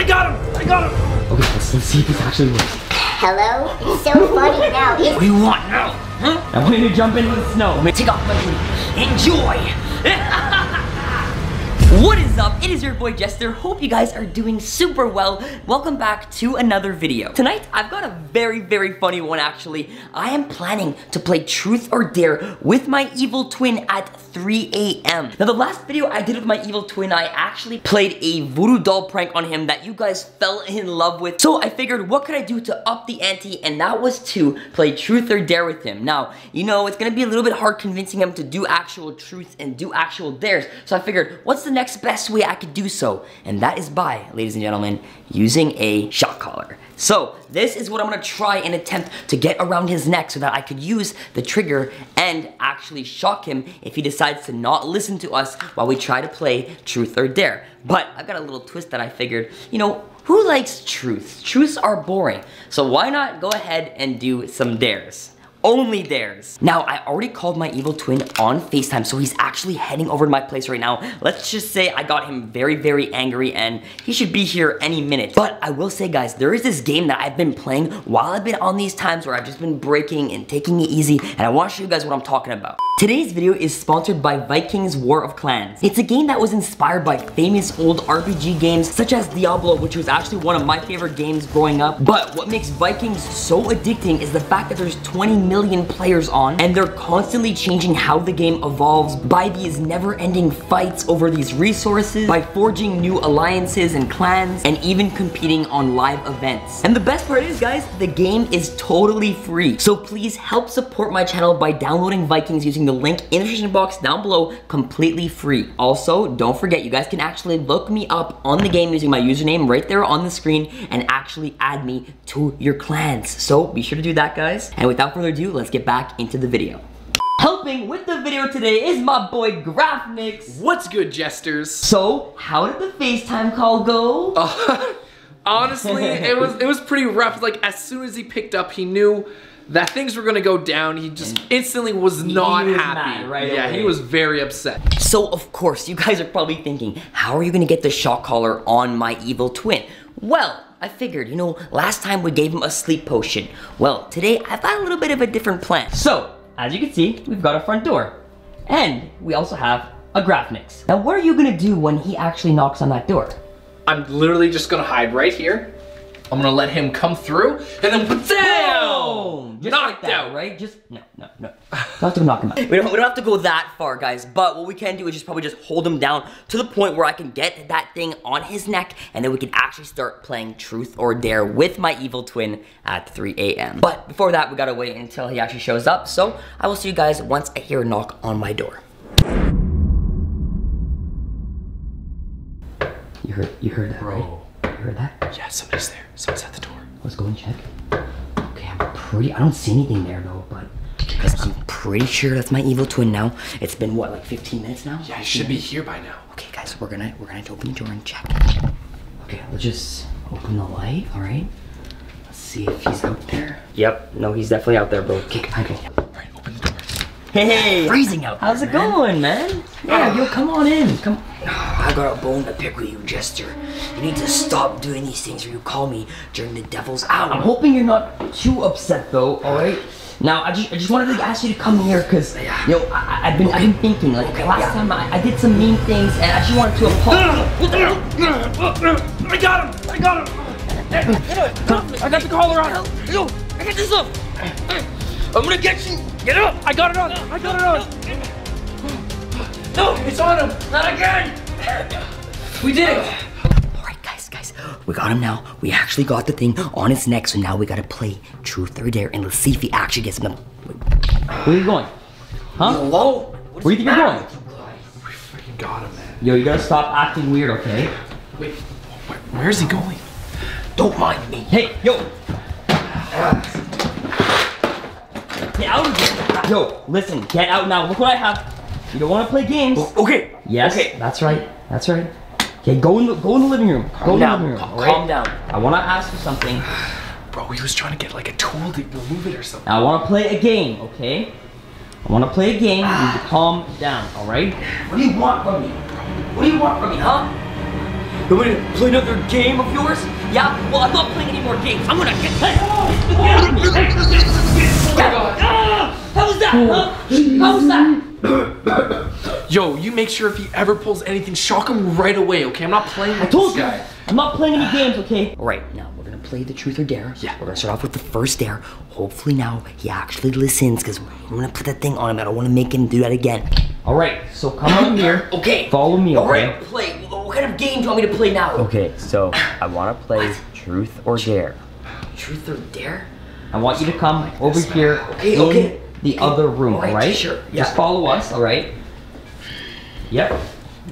I got him! I got him! Okay, let's, let's see if this actually works. Hello? It's so funny now. What It's do you want now? Huh? I want you to jump into the snow. I'm take off my hoodie. Enjoy! What is up? It is your boy Jester. Hope you guys are doing super well. Welcome back to another video. Tonight, I've got a very, very funny one actually. I am planning to play Truth or Dare with my evil twin at 3 a.m. Now, the last video I did with my evil twin, I actually played a voodoo doll prank on him that you guys fell in love with. So I figured, what could I do to up the ante? And that was to play Truth or Dare with him. Now, you know, it's gonna be a little bit hard convincing him to do actual truth and do actual dares. So I figured, what's the next best way I could do so? And that is by, ladies and gentlemen, using a shock collar. So this is what I'm gonna try and attempt to get around his neck so that I could use the trigger and actually shock him if he decides to not listen to us while we try to play truth or dare. But I've got a little twist that I figured, you know, who likes truths? Truths are boring. So why not go ahead and do some dares? Only theirs. Now, I already called my evil twin on FaceTime, so he's actually heading over to my place right now. Let's just say I got him very, very angry and he should be here any minute. But I will say, guys, there is this game that I've been playing while I've been on these times where I've just been breaking and taking it easy, and I wanna show you guys what I'm talking about. Today's video is sponsored by Vikings War of Clans. It's a game that was inspired by famous old RPG games such as Diablo, which was actually one of my favorite games growing up. But what makes Vikings so addicting is the fact that there's 20 million players on and they're constantly changing how the game evolves by these never-ending fights over these resources, by forging new alliances and clans, and even competing on live events. And the best part is, guys, the game is totally free. So please help support my channel by downloading Vikings using the link in the description box down below completely free. Also, don't forget, you guys can actually look me up on the game using my username right there on the screen and actually add me to your clans. So be sure to do that, guys. And without further ado, let's get back into the video. Helping with the video today is my boy Graphnix. What's good, jesters? So, how did the FaceTime call go? Uh, honestly, it was it was pretty rough. Like as soon as he picked up, he knew that things were gonna go down. He just instantly was not was happy. right yeah, away. he was very upset. So of course, you guys are probably thinking, how are you gonna get the shock collar on my evil twin? Well, I figured, you know, last time we gave him a sleep potion. Well, today I've got a little bit of a different plan. So, as you can see, we've got a front door. And we also have a Graphnix. Now, what are you gonna do when he actually knocks on that door? I'm literally just gonna hide right here. I'm gonna let him come through, and then bam! Just Knocked like that, out. right? Just, no, no, no. Don't have to knock him out. We don't, we don't have to go that far, guys. But what we can do is just probably just hold him down to the point where I can get that thing on his neck, and then we can actually start playing Truth or Dare with my evil twin at 3 a.m. But before that, we gotta wait until he actually shows up. So I will see you guys once I hear a knock on my door. You heard, you heard that, right? You heard that? Yeah, somebody's there. Someone's at the door. Let's go and check. Okay, I'm pretty. I don't see anything there though, but guys, I'm pretty sure that's my evil twin now. It's been what, like 15 minutes now? Yeah, he 15 should be here by now. Okay, guys, we're gonna we're gonna open the door and check. Okay, let's just open the light. All right. Let's see if he's out there. Yep. No, he's definitely out there, bro. Okay, I go. Alright, open the door. Hey, freezing out. How's it going, man? Yeah, yo, come on in. Come. I got a bone to pick with you, Jester. You need to stop doing these things, or you call me during the devil's hour. I'm hoping you're not too upset, though. All right. Now, I just, I just wanted to ask you to come here, cause, yo, I, I- I've been, I've been thinking, like, last time I, I did some mean things, and I just wanted to apologize. I got him! I got him! I got the collar on! Yo, I got this up. I'm gonna get you. Get up! I got it on! I got it on! No, it's on him! Not again. We did it! All right, guys, guys, we got him now. We actually got the thing on his neck, so now we gotta play Truth or Dare, and let's see if he actually gets him. Where are you going? Huh? Hello? Where do you think you're going? We freaking got him, man. Yo, you gotta stop acting weird, okay? Wait, wh- where's he going? Don't mind me. Hey, yo. Get out of here. Yo, listen, get out now. Look what I have. You don't want to play games. Okay. Yes, Okay. that's right. That's right. Okay, go in the go in the living room. go in down. the living room. Calm- all right? calm down. I want to ask you something. Bro, he was trying to get like a tool to remove it or something. I want to play a game, okay? I want to play a game. You need to calm down, all right? What do you want from me? What do you want from me, huh? You want me to play another game of yours? Yeah? Well, I'm not playing any more games. I'm gonna get. Hey! Ah! How was that? Huh? How was that? Yo, you make sure if he ever pulls anything, shock him right away, okay? I'm not playing with Told this you. I'm not playing any games, okay? All right, now we're gonna play the truth or dare. Yeah. We're gonna start off with the first dare. Hopefully now he actually listens, because I'm gonna put that thing on him. I don't want to make him do that again. All right, so come over here. Okay. Follow me, All okay? right, play. What kind of game do you want me to play now? Okay, so I want to play truth or dare. Truth or dare? I want you to come over here Okay, in okay. The other room, All right, alright? sure, Just follow us, alright? Yep.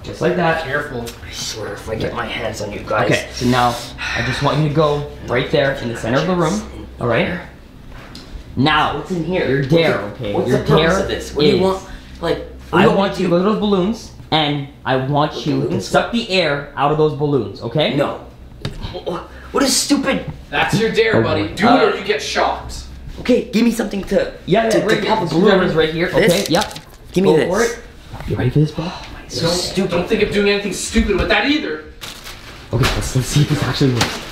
Just like that. Careful. I swear if I get my hands on you guys. Okay, so now I just want you to go right there in the center of the room, alright? Now, What's in here? Your dare, okay? What's Your the purpose of this? What do you want? Like, what I do want you to go to those balloons, and I want you to suck the air out of those balloons, okay? No. Wh- What is stupid? That's your dare, buddy. Okay. Do Uh, it or you get shocked. Okay, give me something to. Yeah, to, yeah, right to here. pop a The balloon. screwdriver's right here, This? okay? Yep. Give me Go this. for it. You ready for this, bro? Oh so Don't, stupid. don't think of doing anything stupid with that either. Okay, let's, let's see if this actually works.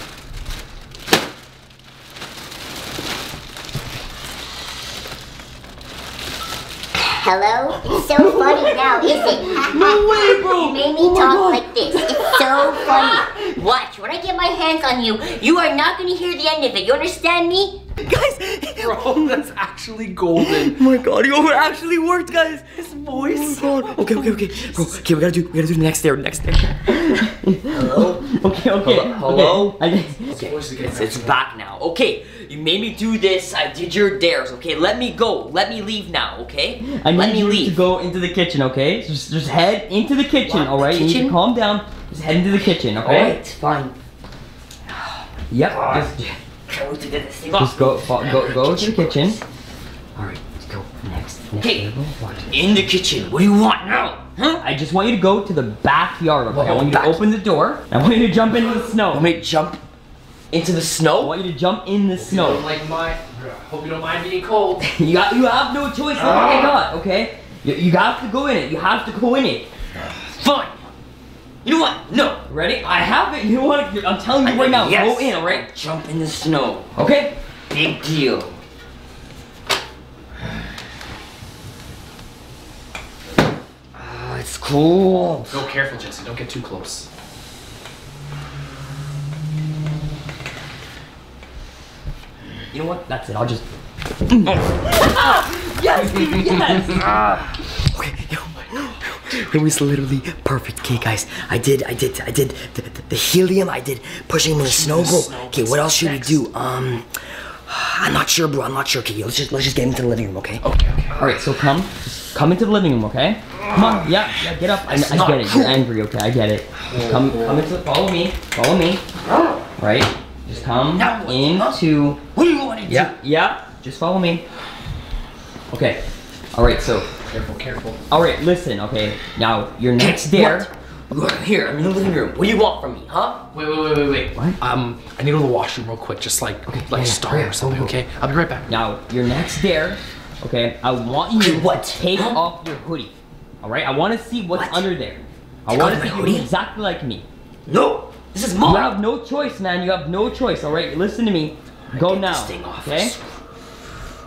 Hello? It's so funny now, is it? no way, bro! You made me oh talk like this. It's so funny. Watch, when I get my hands on you, you are not gonna hear the end of it. You understand me? Guys, Bro, that's actually golden. Oh my god, yo, it actually worked, guys. His voice. Oh my god. Okay, okay, okay. Bro, okay, we gotta do, we gotta do the next dare, next dare. Hello? Okay, okay. Hello? Okay. I guess. Okay, it's, it's back now. Okay, you made me do this. I did your dares. Okay, let me go. Let me leave now. Okay, I let need me you leave. to go into the kitchen, okay? Just, just head into the kitchen, What? all right? The You need kitchen? to calm down. Just head into the kitchen, okay? right, fine. Yep. God. Just, Can't wait to get this thing just go, go, go to the kitchen. All right, let's go. Next, next Okay, table. In the kitchen. What do you want now? Huh? I just want you to go to the backyard, okay? I Oh, want you back- to open the door. I want you to jump into the Want snow. me to jump into the snow? I want you to jump in the Don't snow. like my. Hope you don't mind being cold. You got, you have no choice. Oh my ah. god, okay? You, you have to go in it. You have to go in it. Ah. Fine. You know what? No. Ready? I have it. You want? I'm telling you right now. Yes. Go in, all right? Jump in the snow. Okay. Big deal. Ah, it's cool. Go careful, Jesse. Don't get too close. You know what? That's it. I'll just. Yes! Yes! It was literally perfect. Okay, guys, I did, I did, I did the, the, the helium. I did pushing him in the snow, bro. Okay, what else should we do? Um, I'm not sure, bro. I'm not sure. Okay, let's just let's just get into the living room, okay? Okay, okay. All right. So come, come into the living room, okay? Come on. Yeah, yeah. Get up. I, I get it. You're angry, okay? I get it. Come, come into. Follow me. Follow me. All right. Just come Now into. What do you want to do? Yeah, yeah. Just follow me. Okay. All right. So. Careful, careful. All right. Listen. Okay. Now your Okay, next dare. what? Here, I'm in the living room. What do you want from me, huh? Wait, wait, wait, wait, wait. What? Um, I need to go to the washroom real quick, just like yeah, like yeah, start hurry or something. go, go. Okay, I'll be right back. Now, your next dare, okay, I want you to What? take Huh? off your hoodie. Alright? I want to see what's What? under there. I Take want to my see you exactly like me. No, this is You mine. have no choice, man. You have no choice, alright? Listen to me. Go now. this thing. Okay?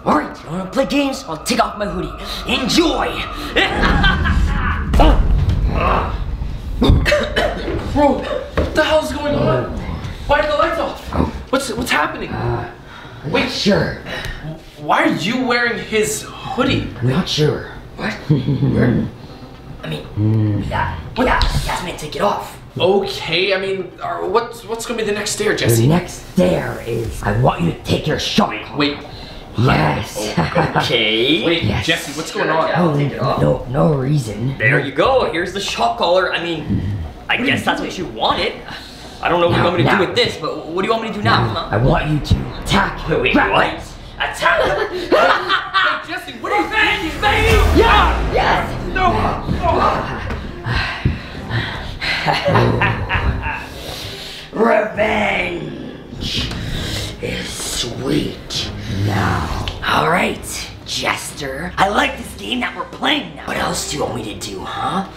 All right, you want to play games? I'll take off my hoodie. Enjoy. Bro, what the hell's going on? Why are the lights off? What's what's happening? Wait, sure. Why are you wearing his hoodie? Not sure. what? I mean, yeah, yeah. That's me to take it off. Okay, I mean, uh, what's what's gonna be the next dare, Jesse? The next dare is I want you to take your off. Wait, Yes. Okay. wait, Yes. Jesse, what's going on? I'll take it off. no, no reason. There you go. Here's the shock collar. I mean, I guess that's what you wanted. I don't know what you want me to do with this, but what do you want me to do now, I huh? want you to attack. Wait, Grab what? Attack! Hey, Jesse, what are you thinking? Yeah! Yes! No. Revenge is sweet. Now. All right, Jester. I like this game that we're playing now. What else do you want me to do, huh?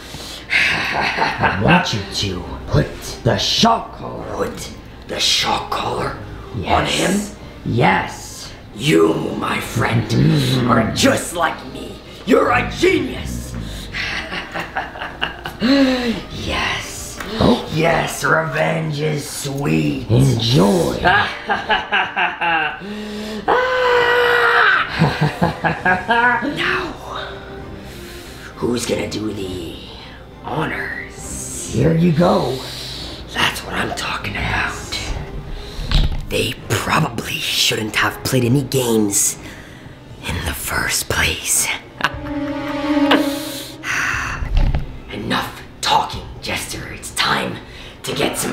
I want you to put the shock collar. Put the shock collar on him? Yes. You, my friend, mm-hmm. are just like me. You're a genius. yes. Oh. Yes, revenge is sweet. Enjoy. Ah! now, who's gonna do the honors? Here you go. That's what I'm talking about. They probably shouldn't have played any games in the first place.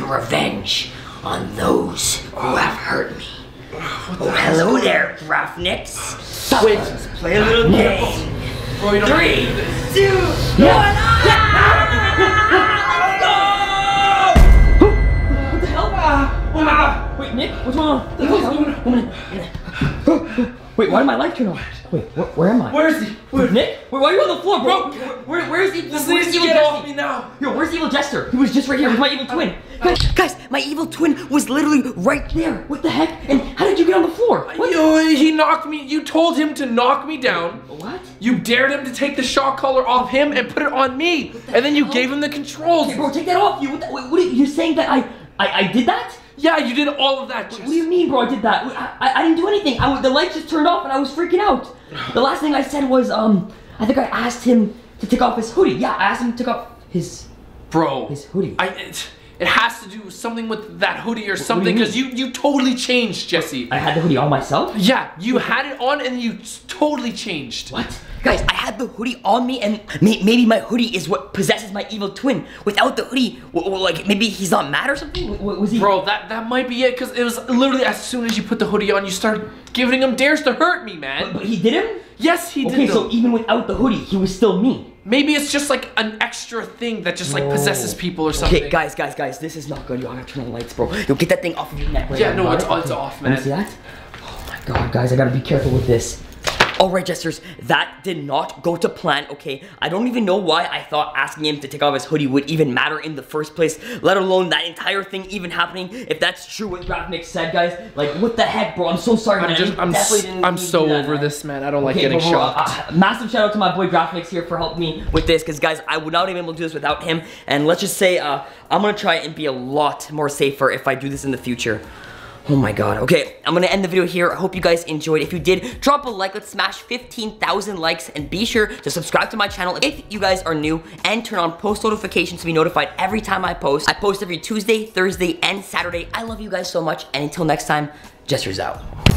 Revenge on those who have hurt me. Oh, hello there. Wait. Let's play a little game. Bro, you Three, two, one. Ah! What the hell? Oh my god. Wait, Nick, what's going on? What the hell's going on? Wait, why did my light turn on? Wait, where, where am I? Where is he? Wait, Nick? Wait, why are you on the floor, bro? Where, where's the, This where's evil get off me now. Yo, where's the evil Jester? He was just right here with my evil twin. Guys, guys, my evil twin was literally right there. What the heck? And how did you get on the floor? What? You, he knocked me. You told him to knock me down. What? You dared him to take the shock collar off him and put it on me. And then you hell? gave him the controls. Okay, bro, take that off. You, what, the, wait, what are you, you're saying that I, I, I did that? Yeah, you did all of that. What do you mean, bro? I did that. I, I, I didn't do anything. I, the lights just turned off and I was freaking out. The last thing I said was, um, I think I asked him to take off his hoodie. Yeah, I asked him to take off his. Bro, His hoodie. I, it, it has to do something with that hoodie or something because you, you totally changed, Jesse. I had the hoodie on myself. Yeah, you had it on and you totally changed. What? Guys, I had the hoodie on me, and may- maybe my hoodie is what possesses my evil twin. Without the hoodie, w- w- like maybe he's not mad or something. W- w- was he? Bro, that, that might be it because it was literally as soon as you put the hoodie on, you started giving him dares to hurt me, man. But he didn't? Yes, he did. Okay, did. so even without the hoodie, he was still me. Maybe it's just like an extra thing that just like possesses people or something. Okay, guys, guys, guys, this is not good. You gotta turn on the lights, bro. Yo, get that thing off of your neck right Yeah, now. no, it's- it? it's off, man. see that. Oh my god, guys, I gotta be careful with this. Alright, Jesters, that did not go to plan, okay? I don't even know why I thought asking him to take off his hoodie would even matter in the first place, let alone that entire thing even happening. If that's true what Graphic said, guys, like, what the heck, bro? I'm so sorry, man. I'm just, I'm, definitely s- didn't I'm so that, over man. this, man. I don't like getting bro, shocked. uh, massive shout out to my boy Graphnix here for helping me with this, because guys, I would not have been able to do this without him. And let's just say, uh, I'm gonna try and be a lot more safer if I do this in the future. Oh my god. Okay, I'm gonna end the video here. I hope you guys enjoyed. If you did, drop a like. Let's smash 15,000 likes and be sure to subscribe to my channel if you guys are new and turn on post notifications to be notified every time I post. I post every Tuesday, Thursday, and Saturday. I love you guys so much. And until next time, Jester's out.